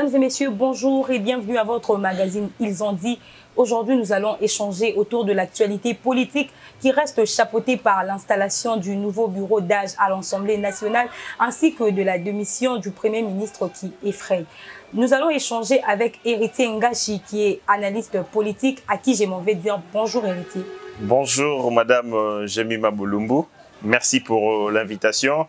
Mesdames et messieurs, bonjour et bienvenue à votre magazine Ils ont dit. Aujourd'hui, nous allons échanger autour de l'actualité politique qui reste chapeautée par l'installation du nouveau bureau d'âge à l'Assemblée nationale ainsi que de la démission du Premier ministre qui effraie. Nous allons échanger avec Héritier Ngashi qui est analyste politique à qui j'ai envie de dire bonjour Héritier. Bonjour Madame euh, Jemima Boulumbu. Merci pour euh, l'invitation.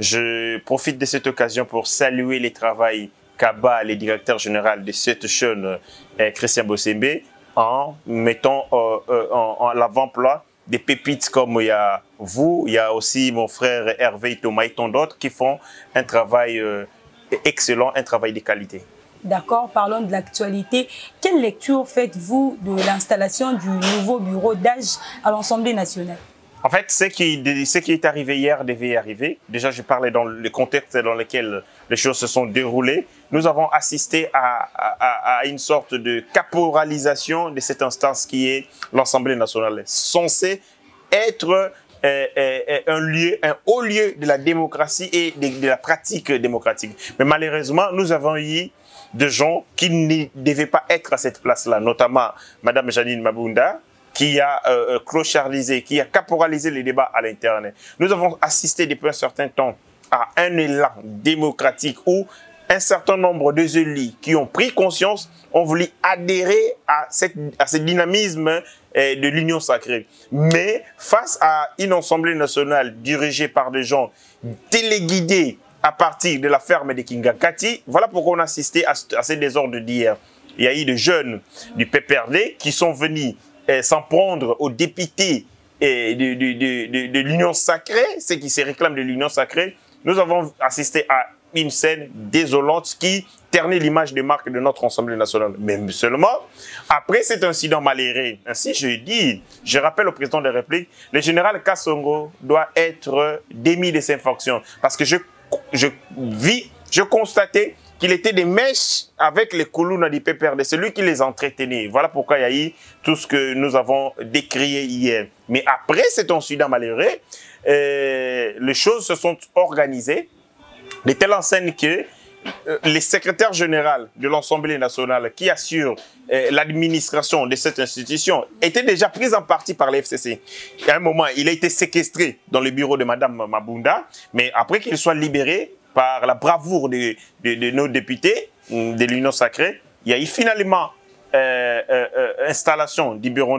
Je profite de cette occasion pour saluer les travail Kaba, le directeur général de cette chaîne, euh, Christian Bossembe, en mettant en, l'avant-plan des pépites comme il y a vous, il y a aussi mon frère Hervé Thomas et tant d'autres qui font un travail excellent, un travail de qualité. D'accord, parlons de l'actualité. Quelle lecture faites-vous de l'installation du nouveau bureau d'âge à l'Assemblée nationale? En fait, ce qui, est arrivé hier devait arriver. Déjà, je parlais dans le contexte dans lequel les choses se sont déroulées. Nous avons assisté à, une sorte de caporalisation de cette instance qui est l'Assemblée nationale, censée être euh, euh, euh, un lieu, un haut lieu de la démocratie et de, la pratique démocratique. Mais malheureusement, nous avons eu de gens qui ne devaient pas être à cette place-là, notamment Madame Janine Mabunda, qui a euh, clochardisé, qui a caporalisé les débats à l'Internet. Nous avons assisté depuis un certain temps à un élan démocratique où un certain nombre de élus qui ont pris conscience ont voulu adhérer à, cette, à ce dynamisme euh, de l'union sacrée. Mais face à une assemblée nationale dirigée par des gens téléguidés à partir de la ferme de Kingakati. Voilà pourquoi on a assisté à, ces désordres d'hier. Il y a eu des jeunes du PPRD qui sont venus s'en prendre aux députés eh, de, l'Union sacrée, ceux qui se réclament de l'Union sacrée. Nous avons assisté à une scène désolante qui ternit l'image de marque de notre Assemblée nationale. Mais seulement, après cet incident malheureux, ainsi je dis, je rappelle au président de la République, le général Kassongo doit être démis de ses fonctions. Parce que je je vis, je constatais qu'il était des mèches avec les colonnes du PPRD. C'est lui qui les entretenait. Voilà pourquoi il y a eu tout ce que nous avons décrié hier. Mais après cet incident malheureux, euh, les choses se sont organisées de telle enseigne que euh, les secrétaires généraux de l'Assemblée nationale qui assurent euh, l'administration de cette institution étaient déjà pris en partie par l'FCC. À un moment, il a été séquestré dans le bureau de Madame Mabunda, mais après qu'il soit libéré par la bravoure de, nos députés mm, de l'Union sacrée, il y a eu finalement euh, installation du bureau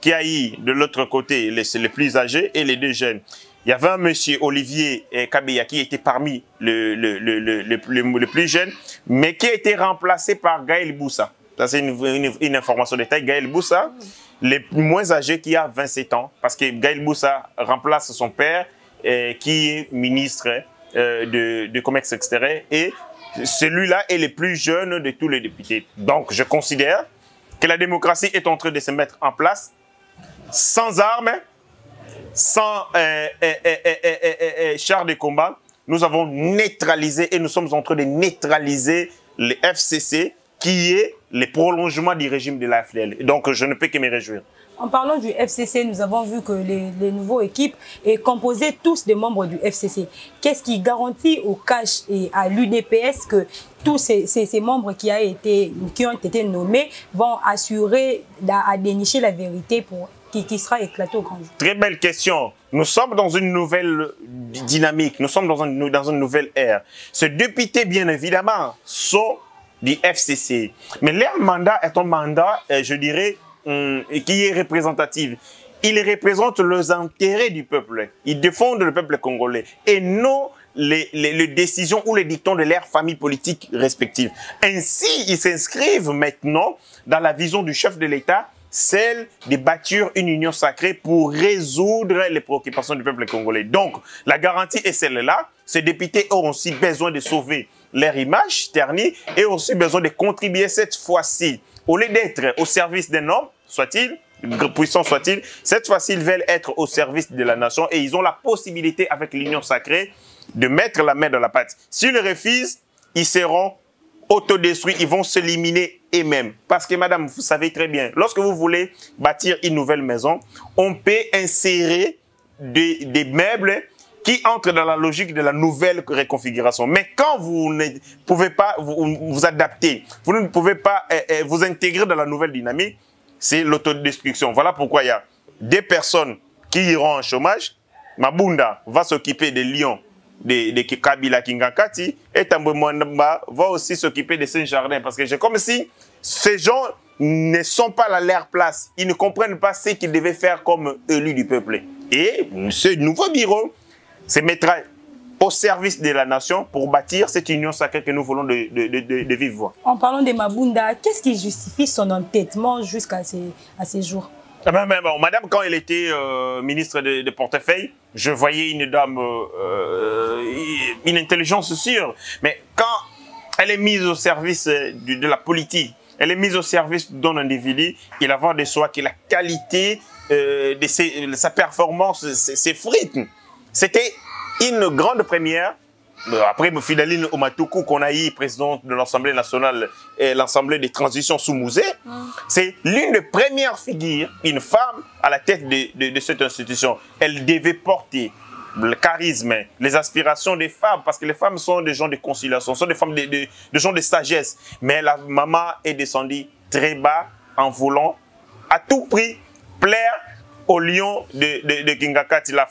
qui a eu de l'autre côté les, les plus âgés et les deux jeunes il y avait un monsieur Olivier eh, Kabeya qui était parmi le, le, le, le, plus jeune, mais qui a été remplacé par Gaël Boussa. Ça, c'est une, une, information de taille. Gaël Boussa, le moins âgé qui a 27 ans, parce que Gaël Boussa remplace son père, qui est ministre euh, de, commerce extérieur, et celui-là est le plus jeune de tous les députés. Donc, je considère que la démocratie est en train de se mettre en place sans armes, sans euh, euh, euh, chars de combat, nous avons neutralisé et nous sommes en train de neutraliser le FCC qui est le prolongement du régime de la FLL. Donc je ne peux que me réjouir. En parlant du FCC, nous avons vu que les, les nouveaux équipes est composées tous des membres du FCC. Qu'est-ce qui garantit au CASH et à l'UDPS que tous ces, membres qui, ont été nommés vont assurer à, dénicher la vérité qui, sera éclaté au grand jour? Très belle question. Nous sommes dans une nouvelle dynamique, nous sommes dans, un, dans une nouvelle ère. Ces députés, bien évidemment, sont du FCC. Mais leur mandat est un mandat, euh, je dirais, qui est représentatif. Ils représentent les intérêts du peuple. Ils défendent le peuple congolais et non les, décisions ou les dictons de leurs familles politiques respectives. Ainsi, ils s'inscrivent maintenant dans la vision du chef de l'État celle de bâtir une union sacrée pour résoudre les préoccupations du peuple congolais. Donc, la garantie est celle-là. Ces députés ont aussi besoin de sauver leur image ternie et aussi besoin de contribuer cette fois-ci. Au lieu d'être au service d'un homme, soit-il, puissant soit-il, cette fois-ci, ils veulent être au service de la nation et ils ont la possibilité, avec l'union sacrée, de mettre la main dans la pâte. S'ils refusent, ils seront autodétruits, ils vont s'éliminer eux-mêmes. Parce que, madame, vous savez très bien, lorsque vous voulez bâtir une nouvelle maison, on peut insérer des meubles qui entre dans la logique de la nouvelle réconfiguration. Mais quand vous ne pouvez pas vous, adapter, vous ne pouvez pas eh, eh, vous intégrer dans la nouvelle dynamique, c'est l'autodestruction. Voilà pourquoi il y a des personnes qui iront en chômage. Mabunda va s'occuper des lions de, de Kabila Kingakati et Mwamba va aussi s'occuper de Saint-Jardin. Parce que c'est comme si ces gens ne sont pas à leur place. Ils ne comprennent pas ce qu'ils devaient faire comme élus du peuple. Et ce nouveau bureau se mettra au service de la nation pour bâtir cette union sacrée que nous voulons de, de, de, de vivre. En parlant de Mabunda, qu'est-ce qui justifie son entêtement jusqu'à ces, à ces jours ah ben, ben, bon, Madame, quand elle était euh, ministre de, portefeuille, je voyais une dame, euh, euh, une intelligence sûre. Mais quand elle est mise au service de, la politique, elle est mise au service d'un individu, il a voir de soi que la qualité euh, de, ses, de, sa performance, ses frites. C'était une grande première. Après Fidaline Omatuku, qu'on a eu président de l'Assemblée nationale et l'Assemblée des transitions sous Mouzé, mm. c'est l'une des premières figures, une femme à la tête de, de, de cette institution. Elle devait porter le charisme, les aspirations des femmes, parce que les femmes sont des gens de conciliation, sont des femmes de, de, de gens de sagesse. Mais la maman est descendue très bas en voulant à tout prix plaire au lion de, de,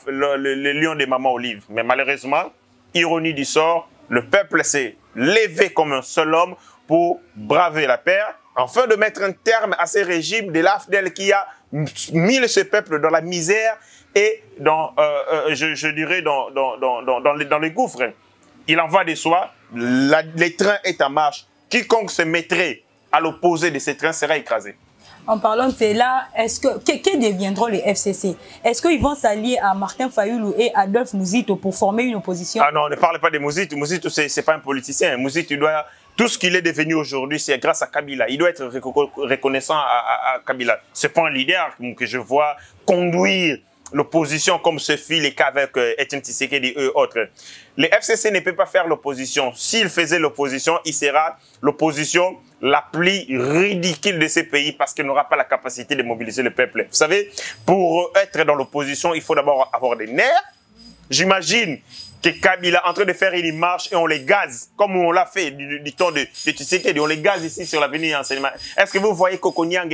le, lion de Maman Olive. Mais malheureusement, ironie du sort, le peuple s'est levé comme un seul homme pour braver la paix, afin de mettre un terme à ces régimes de l'AFDEL qui a mis ce peuple dans la misère et dans, euh, euh, je, dirais, dans les gouffres. Il en va de soi, la, les trains est en marche. Quiconque se mettrait à l'opposé de ces trains sera écrasé. En parlant de cela, est-ce que, que, deviendront les FCC Est-ce qu'ils vont s'allier à Martin Fayoulou et Adolphe Mouzito pour former une opposition? Ah non, ne parle pas de Mouzito. Mouzito, c'est pas un politicien. Doit tout ce qu'il est devenu aujourd'hui, c'est grâce à Kabila. Il doit être reconnaissant à, à, Kabila. C'est pas un leader que je vois conduire l'opposition comme ce fit les cas avec euh, Etienne Tshisekedi et autres. Le FCC ne peut pas faire l'opposition. S'il faisait l'opposition, il sera l'opposition la plus ridicule de ces pays parce qu'il n'aura pas la capacité de mobiliser le peuple. Vous savez, pour être dans l'opposition, il faut d'abord avoir des nerfs. J'imagine que Kabila est en train de faire une marche et on les gaze, comme on l'a fait du, du, temps de, de Tshisekedi, on les gaze ici sur l'avenue enseignement. Est-ce que vous voyez Kokonyang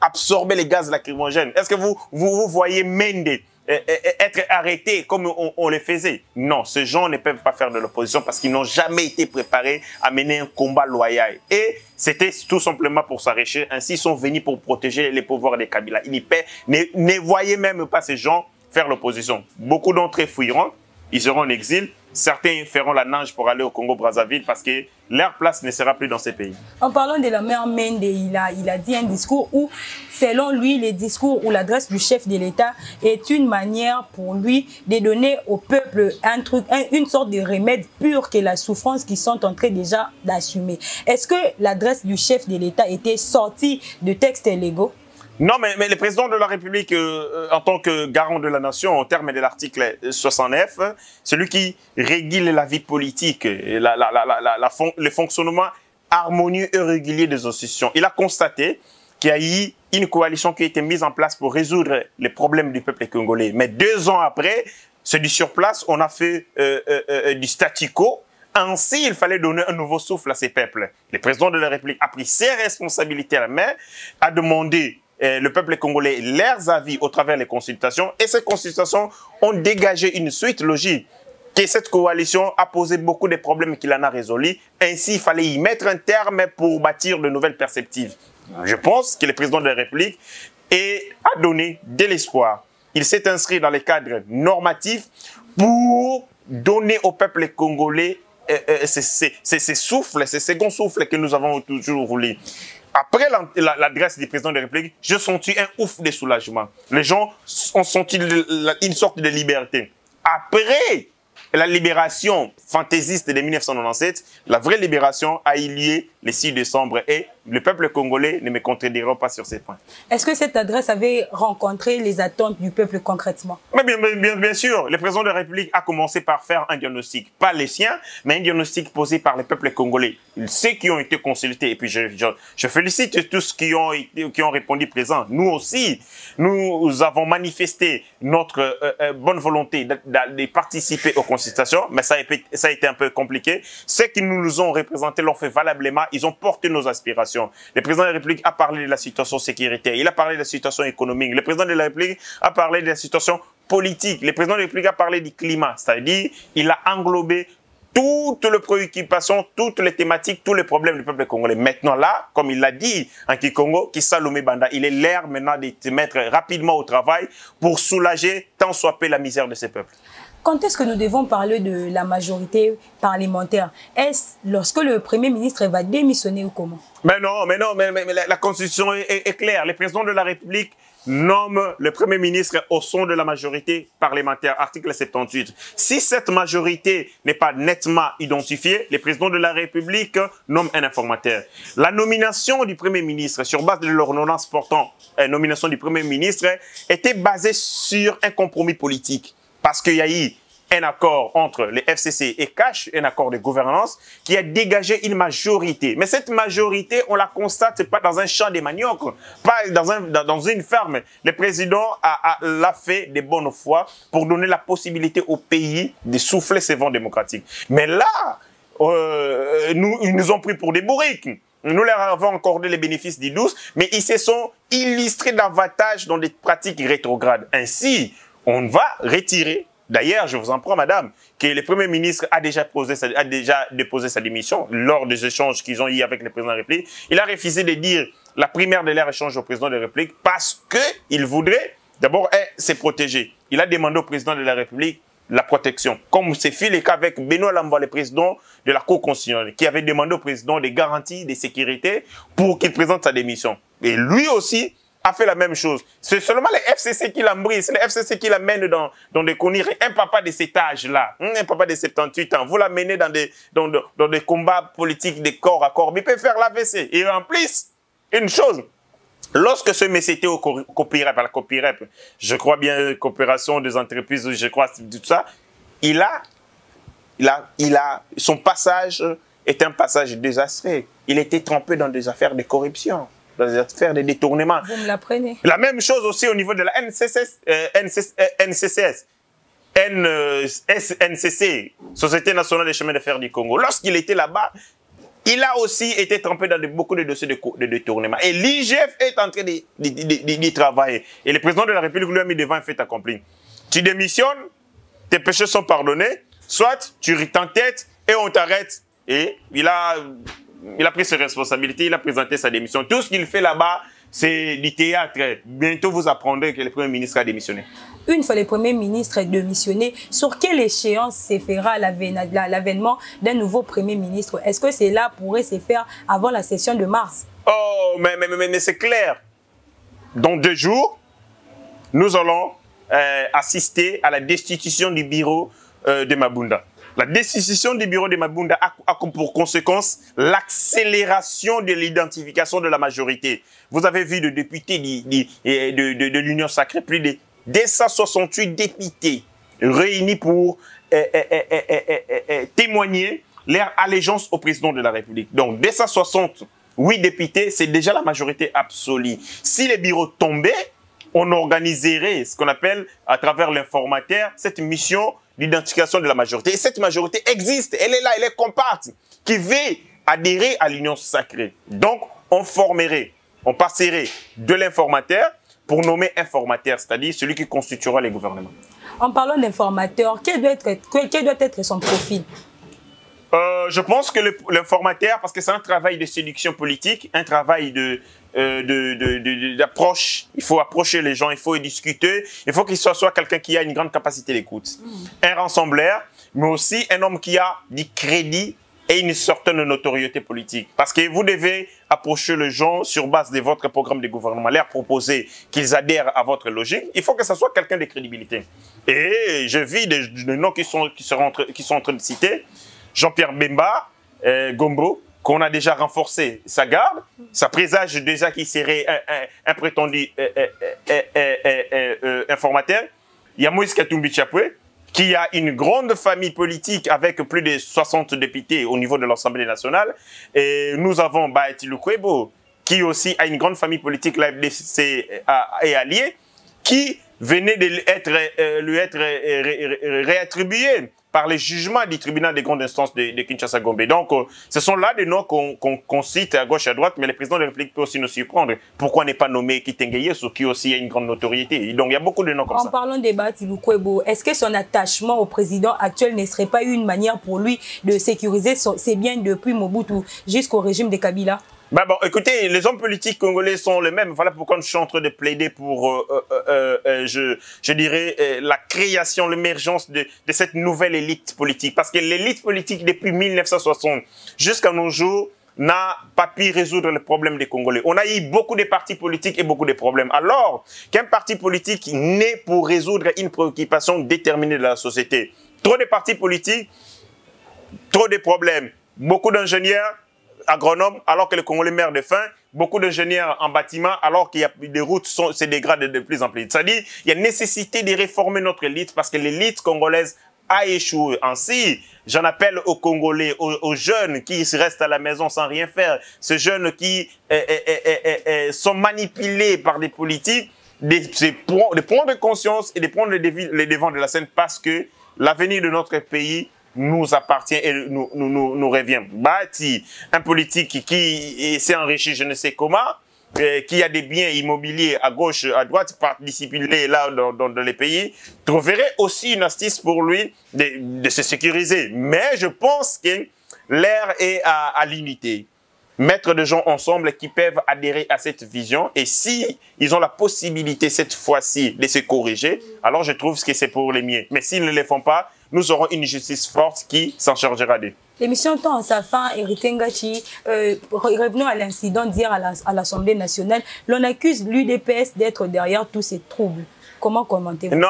absorber les gaz lacrymogènes Est-ce que vous, vous, voyez Mende eh, eh, être arrêté comme on, le faisait? Non, ces gens ne peuvent pas faire de l'opposition parce qu'ils n'ont jamais été préparés à mener un combat loyal. Et c'était tout simplement pour s'arracher. Ainsi, ils sont venus pour protéger les pouvoirs des Kabila. Ils ne, ne voyaient même pas ces gens faire l'opposition. Beaucoup d'entre eux fuiront, ils seront en exil. Certains feront la nage pour aller au Congo-Brazzaville parce que leur place ne sera plus dans ces pays. En parlant de la mère Mende, il a, dit un discours où, selon lui, le discours ou l'adresse du chef de l'État est une manière pour lui de donner au peuple un truc, un, une sorte de remède pur que la souffrance qu'ils sont en train déjà d'assumer. Est-ce que l'adresse du chef de l'État était sortie de textes légaux? Non, mais, le président de la République, euh, en tant que garant de la nation, au terme de l'article 69, celui qui régule la vie politique, le fonctionnement harmonieux et régulier des institutions, il a constaté qu'il y a eu une coalition qui a été mise en place pour résoudre les problèmes du peuple congolais. Mais deux ans après, c'est du surplace, on a fait euh, euh, euh, du statu quo, ainsi, il fallait donner un nouveau souffle à ces peuples. Le président de la République a pris ses responsabilités à la main, a demandé euh, le peuple congolais leurs avis au travers des consultations et ces consultations ont dégagé une suite logique que cette coalition a posé beaucoup de problèmes qu'il en a résolus. Ainsi, il fallait y mettre un terme pour bâtir de nouvelles perspectives. Je pense que le président de la République a donné de l'espoir. Il s'est inscrit dans les cadres normatifs pour donner au peuple congolais euh, euh, ces, souffles, ces seconds souffles que nous avons toujours voulu après l'adresse du président de la République, j'ai senti un ouf de soulagement. Les gens ont senti une sorte de liberté. Après la libération fantaisiste de 1997, la vraie libération a eu lieu le 6 décembre et le peuple congolais ne me contredira pas sur ces points. Est-ce que cette adresse avait rencontré les attentes du peuple concrètement? Mais bien, bien, bien, sûr, le président de la République a commencé par faire un diagnostic, pas les siens, mais un diagnostic posé par le peuple congolais. Ceux qui ont été consultés, et puis je, je, félicite tous qui ont, qui ont répondu présent. Nous aussi, nous avons manifesté notre euh, euh, bonne volonté de, de, participer aux consultations, mais ça a, été, ça a été un peu compliqué. Ceux qui nous ont représentés l'ont fait valablement, ils ont porté nos aspirations. Le président de la République a parlé de la situation sécuritaire, il a parlé de la situation économique. Le président de la République a parlé de la situation politique. Le président de la République a parlé du climat, c'est-à-dire il a englobé toutes les préoccupations, toutes les thématiques, tous les problèmes du peuple congolais. Maintenant là, comme il l'a dit en Kikongo, Salomé Banda, il est l'heure maintenant de se mettre rapidement au travail pour soulager tant soit peu la misère de ces peuples. Quand est-ce que nous devons parler de la majorité parlementaire? Est-ce lorsque le Premier ministre va démissionner ou comment? Mais non, mais non, mais, la, Constitution est, claire. Le président de la République nomme le Premier ministre au son de la majorité parlementaire, article 78. Si cette majorité n'est pas nettement identifiée, le président de la République nomme un informateur. La nomination du Premier ministre, sur base de l'ordonnance portant la nomination du Premier ministre, était basée sur un compromis politique parce qu'il y a eu un accord entre les FCC et Cash, un accord de gouvernance, qui a dégagé une majorité. Mais cette majorité, on la constate pas dans un champ de manioc, pas dans, un, dans une ferme. Le président a, l'a fait de bonne foi pour donner la possibilité au pays de souffler ses vents démocratiques. Mais là, euh, ils nous ont pris pour des bourriques. Nous leur avons accordé les bénéfices du douce, mais ils se sont illustrés davantage dans des pratiques rétrogrades. Ainsi, on va retirer. D'ailleurs, je vous en prends, madame, que le Premier ministre a déjà, posé déposé sa démission lors des échanges qu'ils ont eu avec le président de la République. Il a refusé de dire la primaire de leur échange au président de la République parce qu'il voudrait d'abord eh, se protéger. Il a demandé au président de la République la protection. Comme c'est fait le cas avec Benoît Lamba, le président de la Cour constitutionnelle, qui avait demandé au président des garanties de sécurité pour qu'il présente sa démission. Et lui aussi, a fait la même chose. C'est seulement les FCC qui l'embrise, c'est les FCC qui l'amènent dans, dans des conneries. Un papa de cet âge-là, hein, un papa de 78 ans, vous l'amenez dans des, dans, des combats politiques de corps à corps, mais il peut faire l'AVC. Et en plus, une chose, Lorsque ce monsieur était au copyright, la copyright, je crois bien coopération des entreprises, je crois tout ça, il a, il a, il a, son passage est un passage désastreux. Il était trempé dans des affaires de corruption faire des détournements. Vous me l'apprenez. La même chose aussi au niveau de la NCCS, euh, NCCS, NCC, Société nationale des chemins de fer du Congo. Lorsqu'il était là-bas, il a aussi été trempé dans beaucoup de dossiers de, de détournement. Et l'IGF est en train d'y travailler. Et le président de la République lui a mis devant un fait accompli. Tu démissionnes, tes péchés sont pardonnés, soit tu tête et on t'arrête. Et il a il a pris ses responsabilités, il a présenté sa démission. Tout ce qu'il fait là-bas, c'est du théâtre. Bientôt, vous apprendrez que le Premier ministre a démissionné. Une fois le Premier ministre démissionné, sur quelle échéance se fera l'avènement d'un nouveau Premier ministre? Est-ce que cela pourrait se faire avant la session de mars? Oh, mais, mais, mais, c'est clair. Dans deux jours, nous allons euh, assister à la destitution du bureau euh, de Mabunda. La décision du bureau de Mabunda a, pour conséquence l'accélération de l'identification de la majorité. Vous avez vu le député de, l'Union sacrée, plus de 268 députés réunis pour eh, eh, eh, témoigner leur allégeance au président de la République. Donc 268 députés, c'est déjà la majorité absolue. Si les bureaux tombaient, on organiserait ce qu'on appelle, à travers l'informateur, cette mission l'identification de la majorité. Et cette majorité existe, elle est là, elle est compacte, qui veut adhérer à l'union sacrée. Donc, on formerait, on passerait de l'informateur pour nommer informateur, c'est-à-dire celui qui constituera les gouvernements. En parlant d'informateur, quel, quel doit être son profil? Euh, je pense que l'informateur, parce que c'est un travail de séduction politique, un travail de, euh, d'approche. Il faut approcher les gens, il faut discuter. Il faut qu'il soit, soit quelqu'un qui a une grande capacité d'écoute. Mm. Un rassembleur, mais aussi un homme qui a du crédit et une certaine notoriété politique. Parce que vous devez approcher les gens sur base de votre programme de gouvernement, leur proposer qu'ils adhèrent à votre logique. Il faut que ce soit quelqu'un de crédibilité. Et je vis des, noms qui sont, qui, sont qui sont en train de citer. Jean-Pierre Bemba, euh, Gombo, qu'on a déjà renforcé sa garde, ça présage déjà qu'il serait un, prétendu euh, euh, euh, informateur. Il y a Katumbi qui a une grande famille politique avec plus de 60 députés au niveau de l'Assemblée nationale. Et nous avons Baeti Lukwebo, qui aussi a une grande famille politique, l'AFDC et allié, qui venait de lui être, lui être réattribué par les jugements du tribunal des grandes instances de, de Kinshasa-Gombe. Donc, euh, ce sont là des noms qu'on cite à gauche et à droite, mais le président de la République peut aussi nous surprendre. Pourquoi n'est pas nommé Kitenge ou qui aussi a une grande notoriété? Donc, il y a beaucoup de noms comme en ça. En parlant de Batilou Kwebo, est-ce que son attachement au président actuel ne serait pas une manière pour lui de sécuriser ses biens depuis Mobutu jusqu'au régime de Kabila? Bah bon, écoutez, les hommes politiques congolais sont les mêmes. Voilà pourquoi je suis en train de plaider pour, euh, euh, euh, je, dirais, la création, l'émergence de, de cette nouvelle élite politique. Parce que l'élite politique, depuis 1960 jusqu'à nos jours, n'a pas pu résoudre le problème des Congolais. On a eu beaucoup de partis politiques et beaucoup de problèmes. Alors qu'un parti politique naît pour résoudre une préoccupation déterminée de la société? Trop de partis politiques, trop de problèmes. Beaucoup d'ingénieurs, agronomes alors que les Congolais meurent de faim, beaucoup d'ingénieurs en bâtiment alors a des routes sont, se dégradent de plus en plus. C'est-à-dire, il y a nécessité de réformer notre élite parce que l'élite congolaise a échoué. Ainsi, j'en appelle aux Congolais, aux, jeunes qui restent à la maison sans rien faire, ces jeunes qui eh, eh, eh, sont manipulés par des politiques, de, de prendre conscience et de prendre les devants de la scène parce que l'avenir de notre pays nous appartient et nous, revient. Bâti, un politique qui s'est enrichi je ne sais comment, euh, qui a des biens immobiliers à gauche, à droite, par discipliné là dans, les pays, trouverait aussi une astuce pour lui de, de se sécuriser. Mais je pense que l'air est à, à l'unité mettre des gens ensemble qui peuvent adhérer à cette vision. Et si ils ont la possibilité cette fois-ci de se corriger, alors je trouve que c'est pour les miens. Mais s'ils ne le font pas, nous aurons une justice forte qui s'en chargera d'eux. L'émission tend à sa fin, Eric Ngachi. Euh, revenons à l'incident d'hier à l'Assemblée nationale. L'on accuse l'UDPS d'être derrière tous ces troubles. Comment commentez-vous? Non,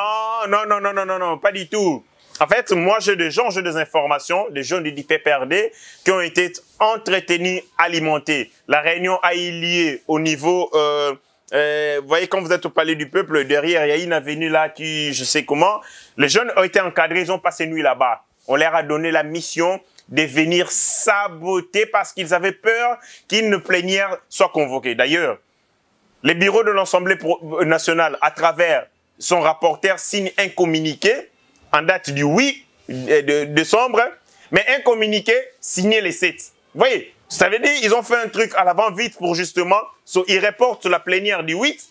non, non, non, non, non, non, pas du tout. En fait, moi, j'ai des gens, j'ai des informations, des jeunes du DPPRD qui ont été entretenus, alimentés. La réunion a eu lieu au niveau euh, euh, vous voyez, quand vous êtes au palais du peuple, derrière, il y a une avenue là qui, je sais comment. Les jeunes ont été encadrés, ils ont passé nuit là-bas. On leur a donné la mission de venir saboter parce qu'ils avaient peur qu'une plénière soit convoquée. D'ailleurs, les bureaux de l'Assemblée nationale, à travers son rapporteur, signent un communiqué en date du 8 décembre, mais un communiqué signé les 7. Vous voyez, ça veut dire ils ont fait un truc à l'avant vite pour justement, ils reportent la plénière du 8,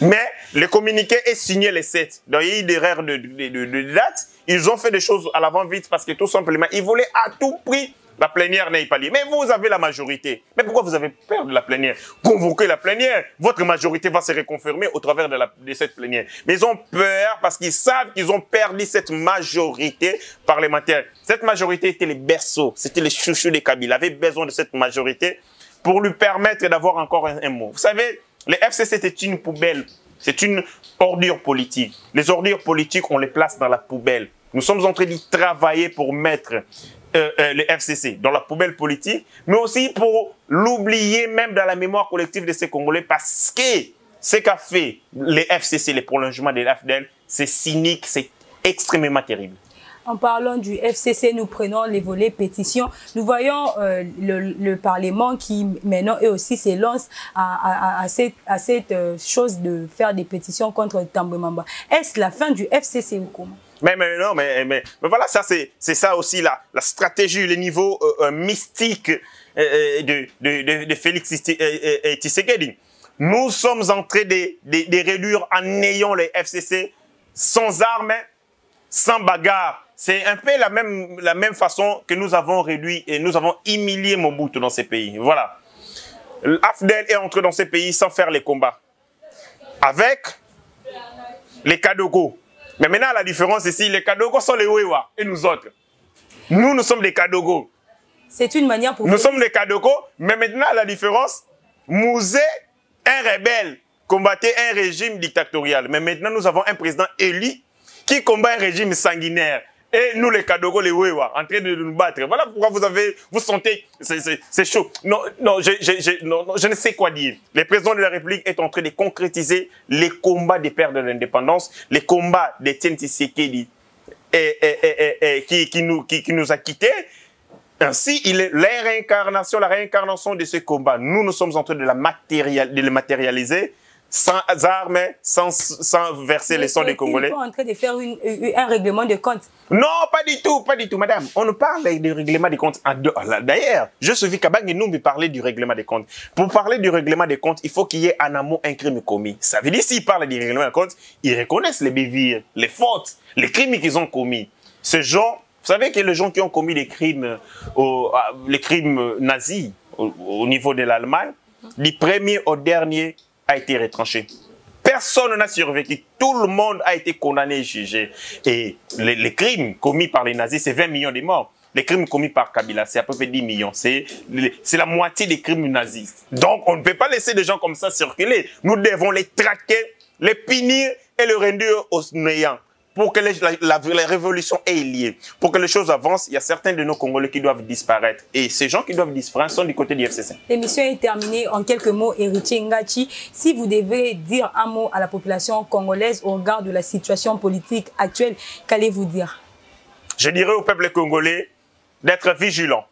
mais le communiqué est signé les 7. Donc il y a eu des erreurs de, de, de, de date. Ils ont fait des choses à l'avant vite parce que tout simplement, ils voulaient à tout prix la plénière n'est pas liée. Mais vous avez la majorité. Mais pourquoi vous avez peur de la plénière? Convoquez la plénière. Votre majorité va se reconfirmer au travers de, cette plénière. Mais ils ont peur parce qu'ils savent qu'ils ont perdu cette majorité parlementaire. Cette majorité était les berceaux. C'était les chouchous des Kabila. Il avait besoin de cette majorité pour lui permettre d'avoir encore un, mot. Vous savez, le FCC, c'est une poubelle. C'est une ordure politique. Les ordures politiques, on les place dans la poubelle. Nous sommes en train d'y travailler pour mettre euh, euh, les FCC dans la poubelle politique, mais aussi pour l'oublier même dans la mémoire collective de ces Congolais parce que ce qu'a fait les FCC, les prolongements de l'AFDEL, c'est cynique, c'est extrêmement terrible. En parlant du FCC, nous prenons les volets pétition. Nous voyons euh, le, Parlement qui maintenant eux aussi s'élance à, à, cette, euh, chose de faire des pétitions contre Tambemamba. Est-ce la fin du FCC ou comment? Mais, non, mais, mais, voilà, ça c'est ça aussi la, la stratégie, le niveau euh, euh mystique euh, de, de, de, de, Félix Tshisekedi. Nous sommes en train de, de, réduire en ayant les FCC sans armes, sans bagarre. C'est un peu la même, la même façon que nous avons réduit et nous avons humilié Mobutu dans ces pays. Voilà. L'AFDEL est entré dans ces pays sans faire les combats. Avec les Kadogo, mais maintenant, la différence ici, les Kadogo sont les Wewa et nous autres. Nous, nous sommes des Kadogo. C'est une manière pour Nous sommes des Kadogo, mais maintenant, la différence, Mouzé, un rebelle, combattait un régime dictatorial. Mais maintenant, nous avons un président élu qui combat un régime sanguinaire. Et nous les Kadogo, les Wewa, en train de nous battre. Voilà pourquoi vous avez, vous sentez, c'est chaud. Non, non je, je, je, non, je ne sais quoi dire. Le président de la République est en train de concrétiser les combats des pères de l'indépendance, les combats des Tshisekedi et, qui, qui, nous, qui nous a quittés. Ainsi, il est la réincarnation, la réincarnation de ce combat. Nous, nous sommes en train de, la matérial, de le matérialiser sans armes, sans, sans verser les sangs des Congolais. Ils sont en train de faire une, un règlement de compte. Non, pas du tout, pas du tout, madame. On nous parle du règlement des comptes. D'ailleurs, je suis Kabang et nous me parler du règlement des comptes. Pour parler du règlement des comptes, il faut qu'il y ait en amont un crime commis. Ça veut dire s'ils parlent du règlement des comptes, ils reconnaissent les bévires, les fautes, les crimes qu'ils ont commis. Ce genre, vous savez que les gens qui ont commis des crimes, au, les crimes nazis au, au niveau de l'Allemagne, du premier au dernier a été retranché. Personne n'a survécu. Tout le monde a été condamné et jugé. Et les, crimes commis par les nazis, c'est 20 millions de morts. Les crimes commis par Kabila, c'est à peu près 10 millions. C'est la moitié des crimes nazis. Donc, on ne peut pas laisser des gens comme ça circuler. Nous devons les traquer, les punir et les rendre aux néants pour que les, la, la, la, révolution ait lieu, pour que les choses avancent, il y a certains de nos Congolais qui doivent disparaître. Et ces gens qui doivent disparaître sont du côté du FCC. L'émission est terminée en quelques mots. Héritier Ngachi, si vous devez dire un mot à la population congolaise au regard de la situation politique actuelle, qu'allez-vous dire? Je dirais au peuple congolais d'être vigilant.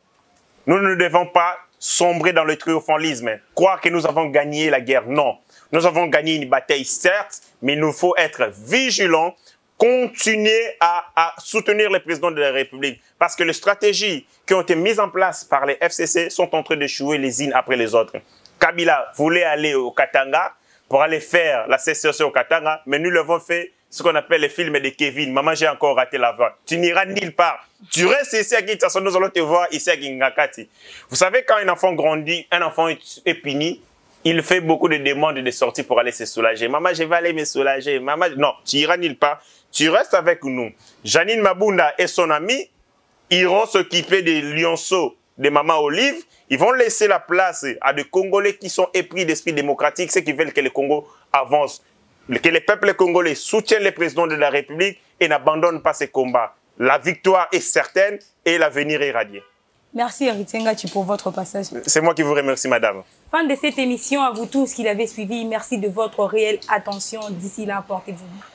Nous ne devons pas sombrer dans le triomphalisme, croire que nous avons gagné la guerre. Non, nous avons gagné une bataille, certes, mais il nous faut être vigilants continuer à, soutenir le président de la République parce que les stratégies qui ont été mises en place par les FCC sont en train d'échouer les unes après les autres. Kabila voulait aller au Katanga pour aller faire la sécession au Katanga, mais nous l'avons fait ce qu'on appelle les films de Kevin. Maman, j'ai encore raté la voie. Tu n'iras nulle part. Tu restes ici à Kinshasa, nous allons te voir ici à Kingakati. Vous savez, quand un enfant grandit, un enfant est puni, il fait beaucoup de demandes de sortie pour aller se soulager. Maman, je vais aller me soulager. Maman, non, tu iras nulle part. Tu restes avec nous. Janine Mabunda et son ami iront s'occuper des lionceaux de Maman Olive. Ils vont laisser la place à des Congolais qui sont épris d'esprit démocratique, ceux qui veulent que le Congo avance, que les peuples congolais soutiennent le président de la République et n'abandonnent pas ces combats. La victoire est certaine et l'avenir est radié. Merci Héritier Ngachi pour votre passage. C'est moi qui vous remercie, madame. Fin de cette émission, à vous tous qui l'avez suivi, merci de votre réelle attention. D'ici là, portez-vous bien.